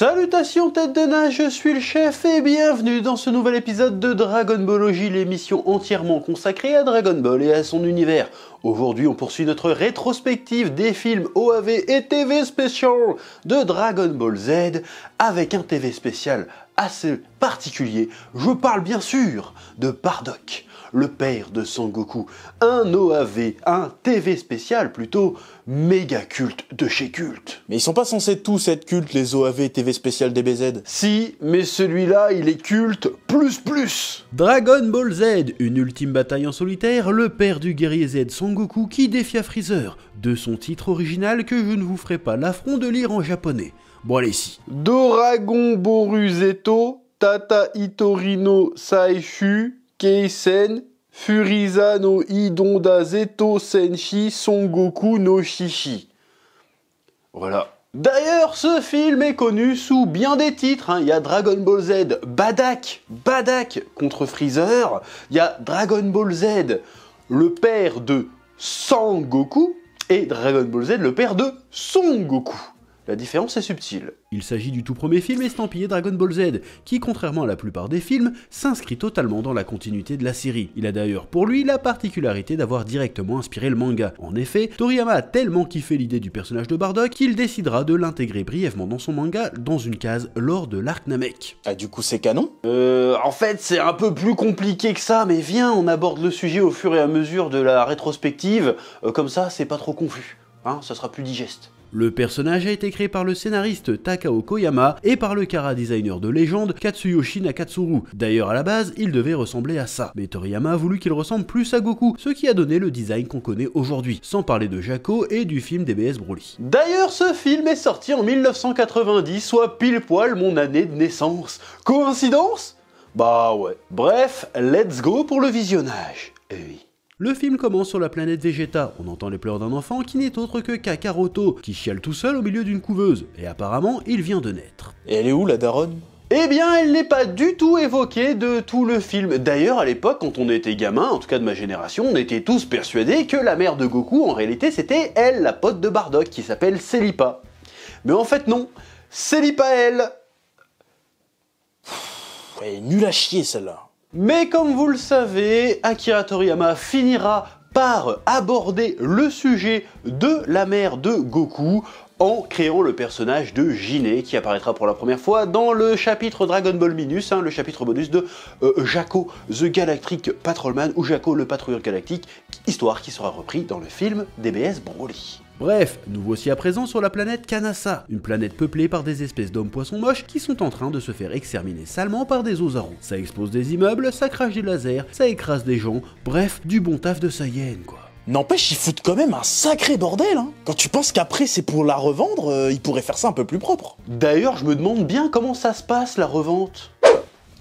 Salutations tête de nage, je suis le chef et bienvenue dans ce nouvel épisode de Dragon Ballology, l'émission entièrement consacrée à Dragon Ball et à son univers. Aujourd'hui, on poursuit notre rétrospective des films OAV et TV spécial de Dragon Ball Z avec un TV spécial assez particulier. Je parle bien sûr de Bardock le père de Sangoku. Un OAV, un TV spécial plutôt, méga culte de chez culte. Mais ils sont pas censés tous être cultes, les OAV TV spécial DBZ Si, mais celui-là, il est culte plus plus Dragon Ball Z, une ultime bataille en solitaire, le père du guerrier Z Sangoku qui défia Freezer, de son titre original que je ne vous ferai pas l'affront de lire en japonais. Bon allez si. Doragon Boruzeto, Tata Itorino Saishu, Keisen, Furiza no Idonda Zeto Senshi Son Goku no Shishi. Voilà. D'ailleurs, ce film est connu sous bien des titres. hein. Il y a Dragon Ball Z Badak, Badak contre Freezer. Il y a Dragon Ball Z, le père de Sangoku. Et Dragon Ball Z, le père de Son Goku. La différence est subtile. Il s'agit du tout premier film estampillé Dragon Ball Z, qui, contrairement à la plupart des films, s'inscrit totalement dans la continuité de la série. Il a d'ailleurs pour lui la particularité d'avoir directement inspiré le manga. En effet, Toriyama a tellement kiffé l'idée du personnage de Bardock qu'il décidera de l'intégrer brièvement dans son manga dans une case lors de l'arc Namek. Ah du coup c'est canon? Euh, en fait, c'est un peu plus compliqué que ça, mais viens, on aborde le sujet au fur et à mesure de la rétrospective. Euh, comme ça, c'est pas trop confus. Hein, ça sera plus digeste. Le personnage a été créé par le scénariste Takao Koyama et par le kara designer de légende Katsuyoshi Nakatsuru. D'ailleurs à la base, il devait ressembler à ça, mais Toriyama a voulu qu'il ressemble plus à Goku, ce qui a donné le design qu'on connaît aujourd'hui, sans parler de Jaco et du film DBS Broly. D'ailleurs, ce film est sorti en 1990, soit pile poil mon année de naissance. Coïncidence? Bah ouais. Bref, let's go pour le visionnage. Eh oui. Le film commence sur la planète Vegeta, on entend les pleurs d'un enfant qui n'est autre que Kakaroto, qui chiale tout seul au milieu d'une couveuse, et apparemment il vient de naître. Et elle est où la daronne? Eh bien, elle n'est pas du tout évoquée de tout le film. D'ailleurs, à l'époque, quand on était gamin, en tout cas de ma génération, on était tous persuadés que la mère de Goku, en réalité, c'était elle, la pote de Bardock, qui s'appelle Celipa. Mais en fait, non. Celipa, elle. Elle est nulle à chier celle-là. Mais comme vous le savez, Akira Toriyama finira par aborder le sujet de la mère de Goku en créant le personnage de Jiné qui apparaîtra pour la première fois dans le chapitre Dragon Ball Minus, hein, le chapitre bonus de euh, Jaco the Galactic Patrolman ou Jaco le patrouilleur galactique, histoire qui sera repris dans le film DBS Broly. Bref, nous voici à présent sur la planète Kanasa, une planète peuplée par des espèces d'hommes poissons moches qui sont en train de se faire exterminer salement par des Ozaru. Ça explose des immeubles, ça crache des lasers, ça écrase des gens, bref, du bon taf de Saiyan quoi. N'empêche, ils foutent quand même un sacré bordel, hein. Quand tu penses qu'après c'est pour la revendre, euh, ils pourraient faire ça un peu plus propre. D'ailleurs, je me demande bien comment ça se passe la revente.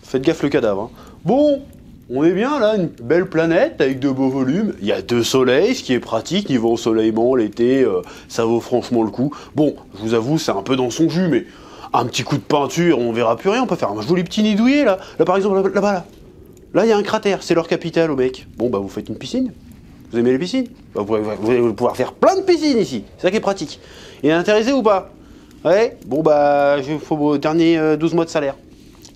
Faites gaffe le cadavre. hein. Bon, on est bien là, une belle planète avec de beaux volumes. Il y a deux soleils, ce qui est pratique niveau ensoleillement l'été, euh, ça vaut franchement le coup. Bon, je vous avoue, c'est un peu dans son jus, mais un petit coup de peinture, on verra plus rien. On peut faire un joli petit nid douillet là. Là par exemple, là- là-bas là. Là, il y a un cratère, c'est leur capitale au mec. Bon, bah vous faites une piscine. Vous aimez les piscines? Bah, vous, vous- allez pouvoir faire plein de piscines ici. C'est ça qui est pratique. Et intéressé ou pas? Ouais Bon, bah, il faut vos derniers euh, 12 mois de salaire.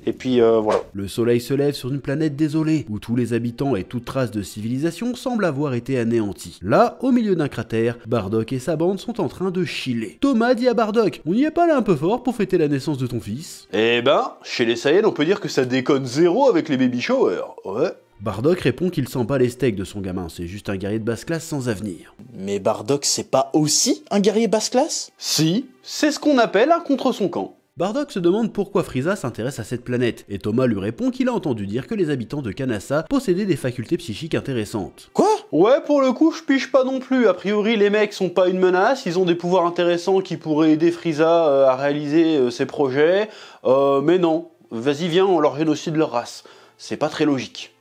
Et puis, euh, voilà. Le soleil se lève sur une planète désolée, où tous les habitants et toute trace de civilisation semblent avoir été anéantis. Là, au milieu d'un cratère, Bardock et sa bande sont en train de chiller. Thomas dit à Bardock On n'y est pas là un peu fort pour fêter la naissance de ton fils Eh ben, chez les Saiyans, on peut dire que ça déconne zéro avec les baby showers. Ouais. Bardock répond qu'il sent pas les steaks de son gamin, c'est juste un guerrier de basse classe sans avenir. Mais Bardock, c'est pas aussi un guerrier basse classe? Si, c'est ce qu'on appelle un contre son camp. Bardock se demande pourquoi Frieza s'intéresse à cette planète, et Thomas lui répond qu'il a entendu dire que les habitants de Kanasa possédaient des facultés psychiques intéressantes. Quoi? Ouais, pour le coup, je piche pas non plus. A priori, les mecs sont pas une menace. Ils ont des pouvoirs intéressants qui pourraient aider Frieza euh, à réaliser euh, ses projets. Euh, mais non, vas-y, viens, on leur génocide leur race. C'est pas très logique.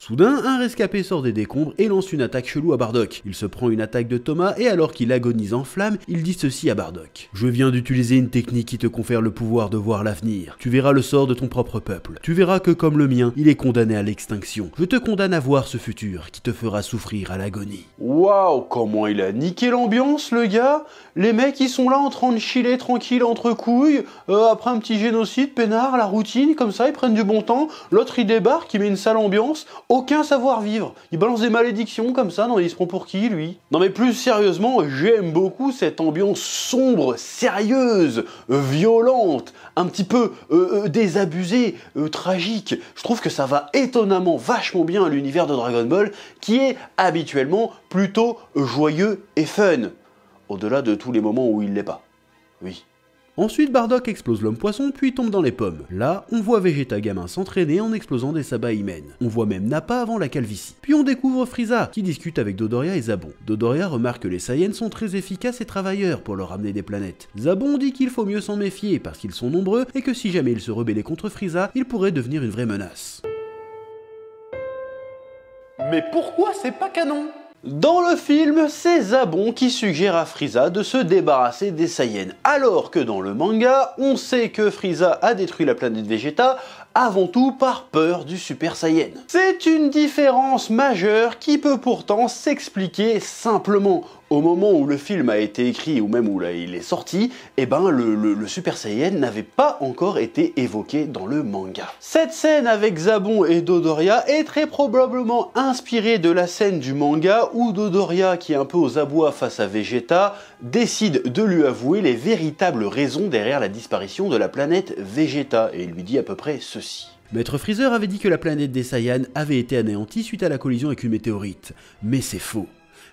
Soudain, un rescapé sort des décombres et lance une attaque chelou à Bardock. Il se prend une attaque de Thomas et alors qu'il agonise en flammes, il dit ceci à Bardock. Je viens d'utiliser une technique qui te confère le pouvoir de voir l'avenir. Tu verras le sort de ton propre peuple. Tu verras que comme le mien, il est condamné à l'extinction. Je te condamne à voir ce futur qui te fera souffrir à l'agonie. Waouh, comment il a niqué l'ambiance, le gars Les mecs, ils sont là en train de chiller tranquille entre couilles, euh, après un petit génocide, peinard, la routine, comme ça, ils prennent du bon temps. L'autre, il débarque, il met une sale ambiance, aucun savoir-vivre. Il balance des malédictions comme ça, non, il se prend pour qui, lui? Non mais plus sérieusement, j'aime beaucoup cette ambiance sombre, sérieuse, violente, un petit peu euh, euh, désabusée, euh, tragique. Je trouve que ça va étonnamment vachement bien à l'univers de Dragon Ball, qui est habituellement plutôt joyeux et fun. Au-delà de tous les moments où il l'est pas. Oui. Ensuite, Bardock explose l'homme poisson puis tombe dans les pommes. Là, on voit Vegeta gamin s'entraîner en explosant des sabbats Imen. On voit même Nappa avant la calvitie. Puis on découvre Frieza, qui discute avec Dodoria et Zabon. Dodoria remarque que les Saiyans sont très efficaces et travailleurs pour leur amener des planètes. Zabon dit qu'il faut mieux s'en méfier parce qu'ils sont nombreux et que si jamais ils se rebellaient contre Frieza, ils pourraient devenir une vraie menace. Mais pourquoi c'est pas canon? Dans le film, c'est Zabon qui suggère à Frieza de se débarrasser des Saiyans, alors que dans le manga, on sait que Frieza a détruit la planète Vegeta avant tout par peur du Super Saiyan. C'est une différence majeure qui peut pourtant s'expliquer simplement. Au moment où le film a été écrit ou même où il est sorti, eh ben le, le- le Super Saiyan n'avait pas encore été évoqué dans le manga. Cette scène avec Zabon et Dodoria est très probablement inspirée de la scène du manga où Dodoria, qui est un peu aux abois face à Vegeta, décide de lui avouer les véritables raisons derrière la disparition de la planète Vegeta et il lui dit à peu près ceci. Maître Freezer avait dit que la planète des Saiyans avait été anéantie suite à la collision avec une météorite. Mais c'est faux.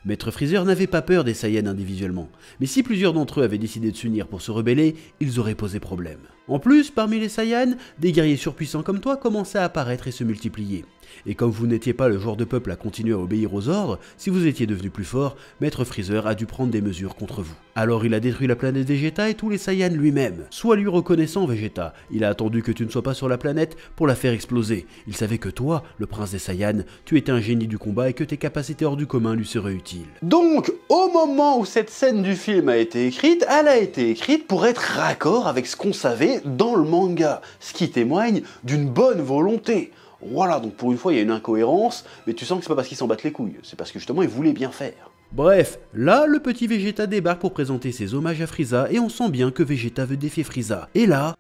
Maître Freezer n'avait pas peur des Saiyans individuellement, mais si plusieurs d'entre eux avaient décidé de s'unir pour se rebeller, ils auraient posé problème. En plus, parmi les Saiyans, des guerriers surpuissants comme toi commençaient à apparaître et se multiplier. Et comme vous n'étiez pas le genre de peuple à continuer à obéir aux ordres, si vous étiez devenu plus fort, Maître Freezer a dû prendre des mesures contre vous. Alors il a détruit la planète Vegeta et tous les Saiyans lui-même. Soit lui reconnaissant Vegeta, il a attendu que tu ne sois pas sur la planète pour la faire exploser. Il savait que toi, le prince des Saiyans, tu étais un génie du combat et que tes capacités hors du commun lui seraient utiles. Donc, au moment où cette scène du film a été écrite, elle a été écrite pour être raccord avec ce qu'on savait dans le manga, ce qui témoigne d'une bonne volonté. Voilà, donc pour une fois, il y a une incohérence, mais tu sens que c'est pas parce qu'ils s'en battent les couilles, c'est parce que justement, ils voulaient bien faire. Bref, là, le petit Vegeta débarque pour présenter ses hommages à Frieza et on sent bien que Vegeta veut défier Frieza. Et là,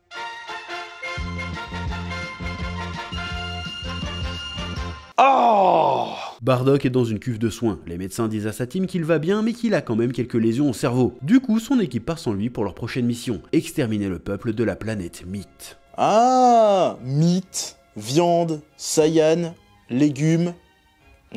Oh Bardock est dans une cuve de soins. Les médecins disent à sa team qu'il va bien mais qu'il a quand même quelques lésions au cerveau. Du coup, son équipe part sans lui pour leur prochaine mission, exterminer le peuple de la planète Mythe. Ah, mythe, viande, Saiyan, légumes.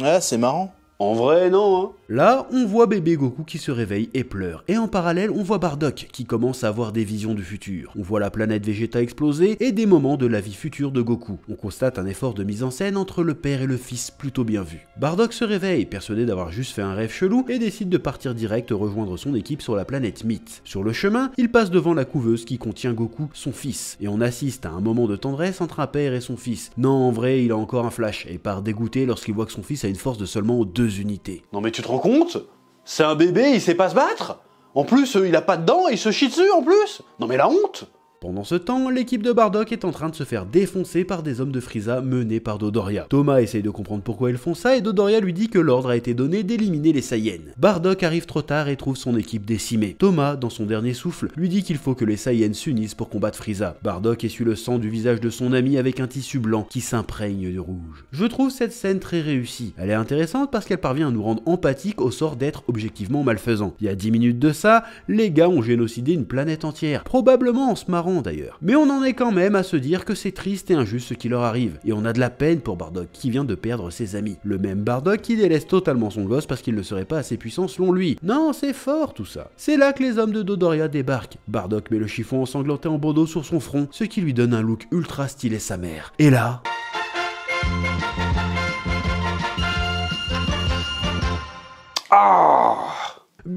Ah, c'est marrant. En vrai, non, hein Là, on voit bébé Goku qui se réveille et pleure. Et en parallèle, on voit Bardock qui commence à avoir des visions du futur. On voit la planète Vegeta exploser et des moments de la vie future de Goku. On constate un effort de mise en scène entre le père et le fils plutôt bien vu. Bardock se réveille, persuadé d'avoir juste fait un rêve chelou, et décide de partir direct rejoindre son équipe sur la planète Mythe. Sur le chemin, il passe devant la couveuse qui contient Goku, son fils, et on assiste à un moment de tendresse entre un père et son fils. Non, en vrai, il a encore un flash, et part dégoûté lorsqu'il voit que son fils a une force de seulement Non mais tu te rends compte? C'est un bébé, il sait pas se battre? En plus, euh, il a pas de dents, il se chie dessus en plus? Non mais la honte Pendant ce temps, l'équipe de Bardock est en train de se faire défoncer par des hommes de Frieza menés par Dodoria. Thomas essaye de comprendre pourquoi ils font ça et Dodoria lui dit que l'ordre a été donné d'éliminer les Saiyans. Bardock arrive trop tard et trouve son équipe décimée. Thomas, dans son dernier souffle, lui dit qu'il faut que les Saiyans s'unissent pour combattre Frieza. Bardock essuie le sang du visage de son ami avec un tissu blanc qui s'imprègne de rouge. Je trouve cette scène très réussie. Elle est intéressante parce qu'elle parvient à nous rendre empathiques au sort d'être objectivement malfaisants. Il y a 10 minutes de ça, les gars ont génocidé une planète entière, probablement en se marrant d'ailleurs. Mais on en est quand même à se dire que c'est triste et injuste ce qui leur arrive, et on a de la peine pour Bardock qui vient de perdre ses amis. Le même Bardock qui délaisse totalement son gosse parce qu'il ne serait pas assez puissant selon lui. Non, c'est fort tout ça. C'est là que les hommes de Dodoria débarquent. Bardock met le chiffon ensanglanté en bandeau sur son front, ce qui lui donne un look ultra stylé sa mère. Et là...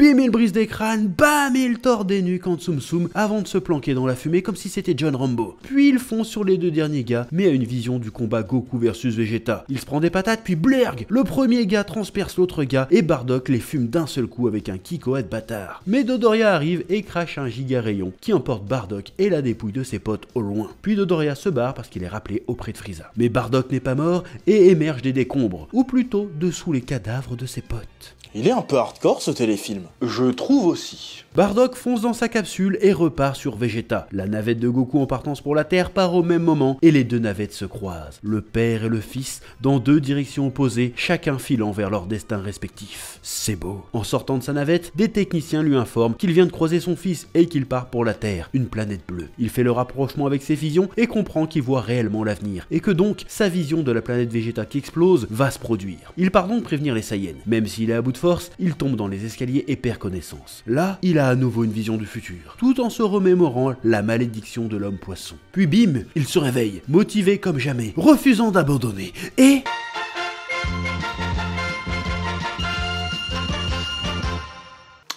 Bim il brise des crânes, bam, il tord des nuques en Tsum Tsum avant de se planquer dans la fumée comme si c'était John Rambo. Puis il fonce sur les deux derniers gars, mais a une vision du combat Goku versus Vegeta. Il se prend des patates, puis blerg Le premier gars transperce l'autre gars et Bardock les fume d'un seul coup avec un Kikoa de bâtard. Mais Dodoria arrive et crache un giga rayon qui emporte Bardock et la dépouille de ses potes au loin. Puis Dodoria se barre parce qu'il est rappelé auprès de Frieza. Mais Bardock n'est pas mort et émerge des décombres, ou plutôt dessous les cadavres de ses potes. Il est un peu hardcore ce téléfilm. Je trouve aussi. Bardock fonce dans sa capsule et repart sur Vegeta. La navette de Goku en partance pour la Terre part au même moment et les deux navettes se croisent. Le père et le fils dans deux directions opposées, chacun filant vers leur destin respectif. C'est beau. En sortant de sa navette, des techniciens lui informent qu'il vient de croiser son fils et qu'il part pour la Terre, une planète bleue. Il fait le rapprochement avec ses visions et comprend qu'il voit réellement l'avenir et que donc sa vision de la planète Vegeta qui explose va se produire. Il part donc prévenir les Saiyans. Même s'il est à bout de force, il tombe dans les escaliers et connaissance. Là, il a à nouveau une vision du futur, tout en se remémorant la malédiction de l'homme poisson. Puis bim, il se réveille, motivé comme jamais, refusant d'abandonner, et...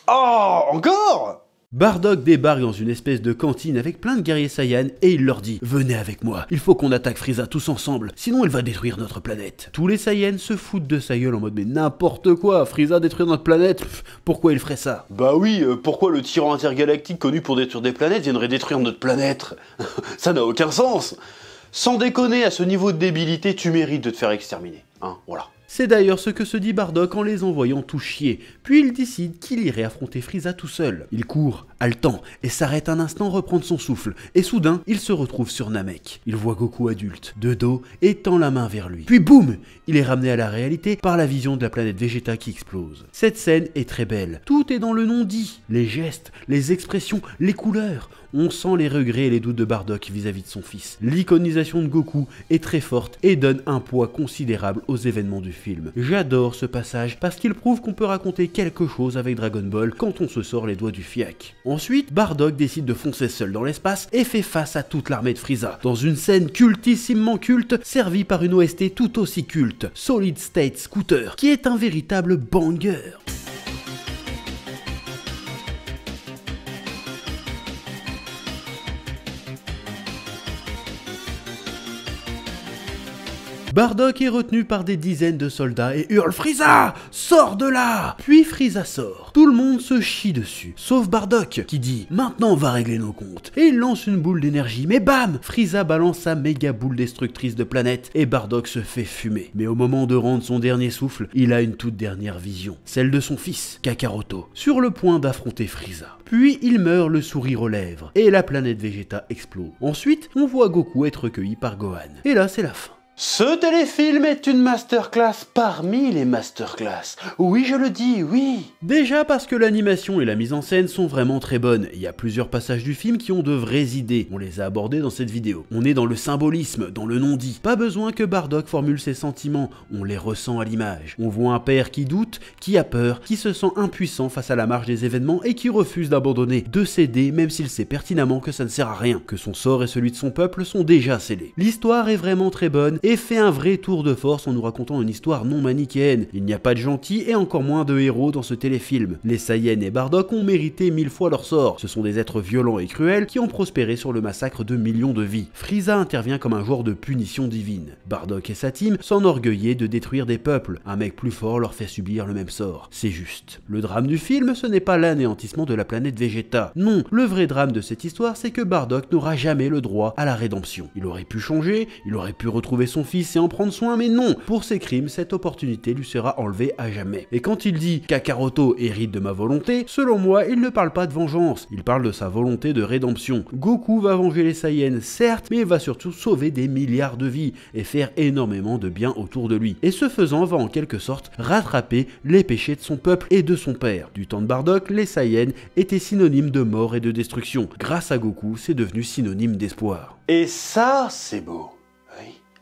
Oh, encore? Bardock débarque dans une espèce de cantine avec plein de guerriers Saiyans et il leur dit Venez avec moi, il faut qu'on attaque Frieza tous ensemble, sinon elle va détruire notre planète. Tous les Saiyans se foutent de sa gueule en mode Mais n'importe quoi, Frieza détruire notre planète Pourquoi il ferait ça? Bah oui, euh, pourquoi le tyran intergalactique connu pour détruire des planètes viendrait détruire notre planète? Ça n'a aucun sens Sans déconner, à ce niveau de débilité, tu mérites de te faire exterminer. Hein, voilà. C'est d'ailleurs ce que se dit Bardock en les envoyant tout chier, puis il décide qu'il irait affronter Frieza tout seul. Il court, haletant, et s'arrête un instant reprendre son souffle, et soudain, il se retrouve sur Namek. Il voit Goku adulte, de dos, et tend la main vers lui. Puis boum Il est ramené à la réalité par la vision de la planète Vegeta qui explose. Cette scène est très belle. Tout est dans le non-dit. Les gestes, les expressions, les couleurs. On sent les regrets et les doutes de Bardock vis-à-vis de son fils. L'iconisation de Goku est très forte et donne un poids considérable aux événements du film. J'adore ce passage parce qu'il prouve qu'on peut raconter quelque chose avec Dragon Ball quand on se sort les doigts du fiac. Ensuite, Bardock décide de foncer seul dans l'espace et fait face à toute l'armée de Frieza, dans une scène cultissimement culte servie par une OST tout aussi culte, Solid State Scooter, qui est un véritable banger. Bardock est retenu par des dizaines de soldats et hurle Frieza Sors de là Puis Frieza sort. Tout le monde se chie dessus, sauf Bardock qui dit Maintenant on va régler nos comptes. Et il lance une boule d'énergie, mais bam Frieza balance sa méga boule destructrice de planète et Bardock se fait fumer. Mais au moment de rendre son dernier souffle, il a une toute dernière vision, celle de son fils, Kakaroto, sur le point d'affronter Frieza. Puis il meurt le sourire aux lèvres et la planète Vegeta explose. Ensuite, on voit Goku être recueilli par Gohan. Et là, c'est la fin. Ce téléfilm est une masterclass parmi les masterclass. Oui, je le dis, oui. Déjà parce que l'animation et la mise en scène sont vraiment très bonnes. Il y a plusieurs passages du film qui ont de vraies idées. On les a abordés dans cette vidéo. On est dans le symbolisme, dans le non-dit. Pas besoin que Bardock formule ses sentiments. On les ressent à l'image. On voit un père qui doute, qui a peur, qui se sent impuissant face à la marche des événements et qui refuse d'abandonner, de céder même s'il sait pertinemment que ça ne sert à rien, que son sort et celui de son peuple sont déjà scellés. L'histoire est vraiment très bonne et fait un vrai tour de force en nous racontant une histoire non manichéenne. Il n'y a pas de gentils et encore moins de héros dans ce téléfilm. Les Saiyans et Bardock ont mérité mille fois leur sort. Ce sont des êtres violents et cruels qui ont prospéré sur le massacre de millions de vies. Frieza intervient comme un joueur de punition divine. Bardock et sa team s'enorgueillaient de détruire des peuples. Un mec plus fort leur fait subir le même sort. C'est juste. Le drame du film, ce n'est pas l'anéantissement de la planète Vegeta. Non, le vrai drame de cette histoire, c'est que Bardock n'aura jamais le droit à la rédemption. Il aurait pu changer, il aurait pu retrouver son fils et en prendre soin, mais non, pour ses crimes, cette opportunité lui sera enlevée à jamais. Et quand il dit Kakaroto hérite de ma volonté, selon moi, il ne parle pas de vengeance, il parle de sa volonté de rédemption. Goku va venger les Saiyans, certes, mais va surtout sauver des milliards de vies et faire énormément de bien autour de lui. Et ce faisant, va en quelque sorte rattraper les péchés de son peuple et de son père. Du temps de Bardock, les Saiyans étaient synonymes de mort et de destruction. Grâce à Goku, c'est devenu synonyme d'espoir. Et ça, c'est beau.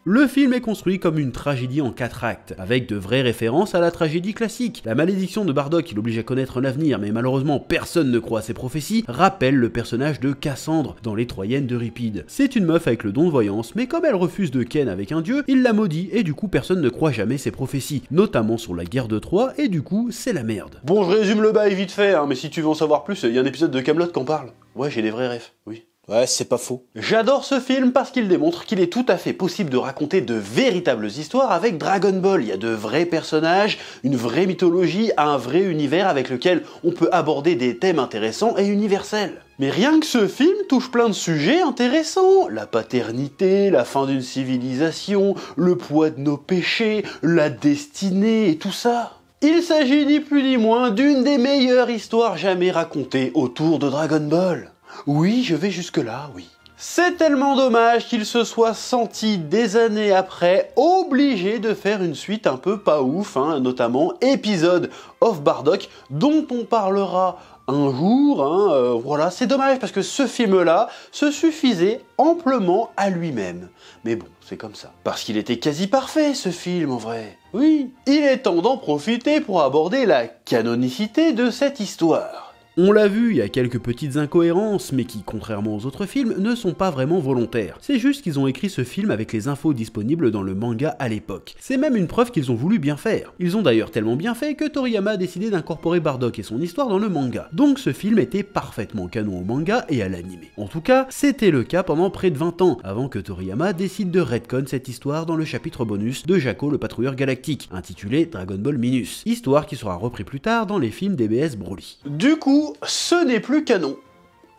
Le film est construit comme une tragédie en quatre actes, avec de vraies références à la tragédie classique. La malédiction de Bardock qui l'oblige à connaître un avenir, mais malheureusement personne ne croit à ses prophéties, rappelle le personnage de Cassandre dans Les Troyennes d'Euripide. C'est une meuf avec le don de voyance, mais comme elle refuse de ken avec un dieu, il la maudit et du coup personne ne croit jamais ses prophéties, notamment sur la guerre de Troie, et du coup c'est la merde. Bon, je résume le bail vite fait, hein, mais si tu veux en savoir plus, il y a un épisode de Camelot qui en parle. Ouais, j'ai des vrais rêves, oui. Ouais, c'est pas faux. J'adore ce film parce qu'il démontre qu'il est tout à fait possible de raconter de véritables histoires avec Dragon Ball. Il y a de vrais personnages, une vraie mythologie, un vrai univers avec lequel on peut aborder des thèmes intéressants et universels. Mais rien que ce film touche plein de sujets intéressants. La paternité, la fin d'une civilisation, le poids de nos péchés, la destinée et tout ça. Il s'agit ni plus ni moins d'une des meilleures histoires jamais racontées autour de Dragon Ball. Oui, je vais jusque-là, oui. C'est tellement dommage qu'il se soit senti des années après obligé de faire une suite un peu pas ouf, hein, notamment épisode of Bardock, dont on parlera un jour. Hein, euh, voilà, c'est dommage parce que ce film-là se suffisait amplement à lui-même. Mais bon, c'est comme ça. Parce qu'il était quasi parfait ce film en vrai. Oui, il est temps d'en profiter pour aborder la canonicité de cette histoire. On l'a vu, il y a quelques petites incohérences, mais qui, contrairement aux autres films, ne sont pas vraiment volontaires. C'est juste qu'ils ont écrit ce film avec les infos disponibles dans le manga à l'époque. C'est même une preuve qu'ils ont voulu bien faire. Ils ont d'ailleurs tellement bien fait que Toriyama a décidé d'incorporer Bardock et son histoire dans le manga. Donc ce film était parfaitement canon au manga et à l'anime. En tout cas, c'était le cas pendant près de 20 ans, avant que Toriyama décide de retcon cette histoire dans le chapitre bonus de Jaco le patrouilleur galactique, intitulé Dragon Ball Minus, histoire qui sera repris plus tard dans les films DBS Broly. Du coup, ce n'est plus canon.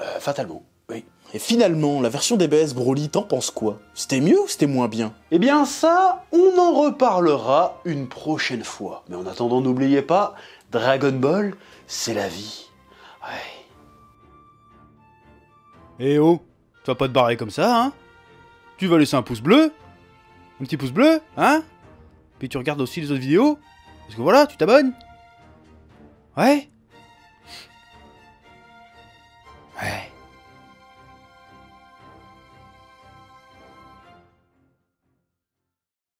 Euh, fatalement, oui. Et finalement, la version DBS Broly, t'en penses quoi? C'était mieux ou c'était moins bien? Eh bien ça, on en reparlera une prochaine fois. Mais en attendant, n'oubliez pas, Dragon Ball, c'est la vie. Ouais. Eh oh, tu vas pas te barrer comme ça, hein? Tu vas laisser un pouce bleu? Un petit pouce bleu, hein? Puis tu regardes aussi les autres vidéos? Parce que voilà, tu t'abonnes Ouais 哎。